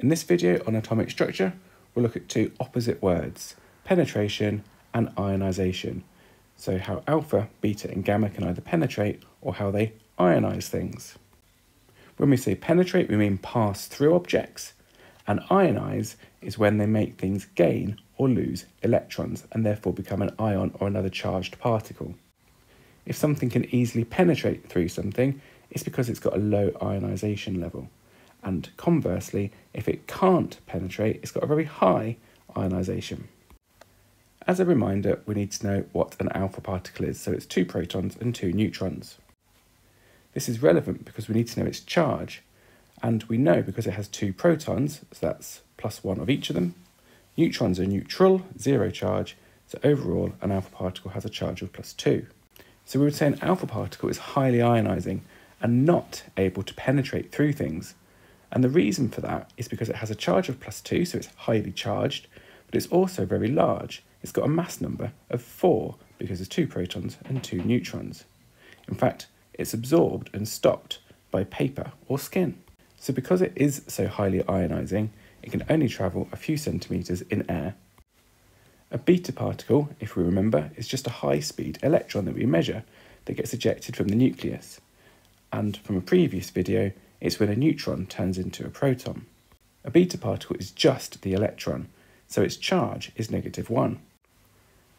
In this video on atomic structure, we'll look at two opposite words, penetration and ionisation. So how alpha, beta and gamma can either penetrate or how they ionise things. When we say penetrate, we mean pass through objects, and ionise is when they make things gain or lose electrons and therefore become an ion or another charged particle. If something can easily penetrate through something, it's because it's got a low ionisation level. And conversely, if it can't penetrate, it's got a very high ionisation. As a reminder, we need to know what an alpha particle is, so it's two protons and two neutrons. This is relevant because we need to know its charge, and we know because it has two protons, so that's plus one of each of them. Neutrons are neutral, zero charge, so overall an alpha particle has a charge of plus two. So we would say an alpha particle is highly ionising and not able to penetrate through things. And the reason for that is because it has a charge of plus two, so it's highly charged, but it's also very large. It's got a mass number of four because there's two protons and two neutrons. In fact, it's absorbed and stopped by paper or skin. So because it is so highly ionising, it can only travel a few centimetres in air. A beta particle, if we remember, is just a high-speed electron that we measure that gets ejected from the nucleus. And from a previous video, it's when a neutron turns into a proton. A beta particle is just the electron, so its charge is negative 1.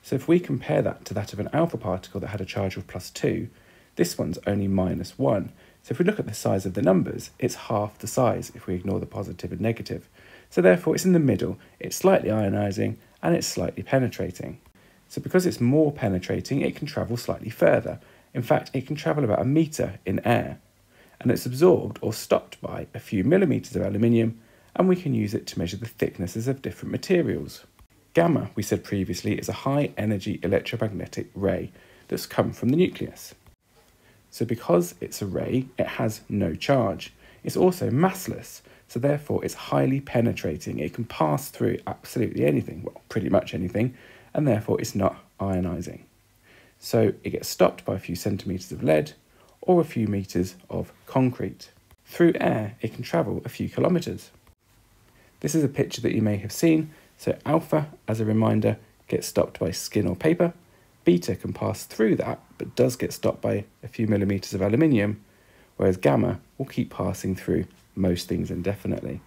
So if we compare that to that of an alpha particle that had a charge of plus 2, this one's only minus 1. So if we look at the size of the numbers, it's half the size if we ignore the positive and negative. So therefore it's in the middle, it's slightly ionising and it's slightly penetrating. So because it's more penetrating, it can travel slightly further. In fact, it can travel about a metre in air. And it's absorbed or stopped by a few millimetres of aluminium, and we can use it to measure the thicknesses of different materials. Gamma, we said previously, is a high energy electromagnetic ray that's come from the nucleus. So because it's a ray, it has no charge. It's also massless, so therefore it's highly penetrating. It can pass through absolutely anything, well, pretty much anything, and therefore it's not ionising. So it gets stopped by a few centimetres of lead or a few metres of concrete. Through air, it can travel a few kilometres. This is a picture that you may have seen. So alpha, as a reminder, gets stopped by skin or paper. Beta can pass through that, but does get stopped by a few millimetres of aluminium, whereas gamma will keep passing through most things indefinitely.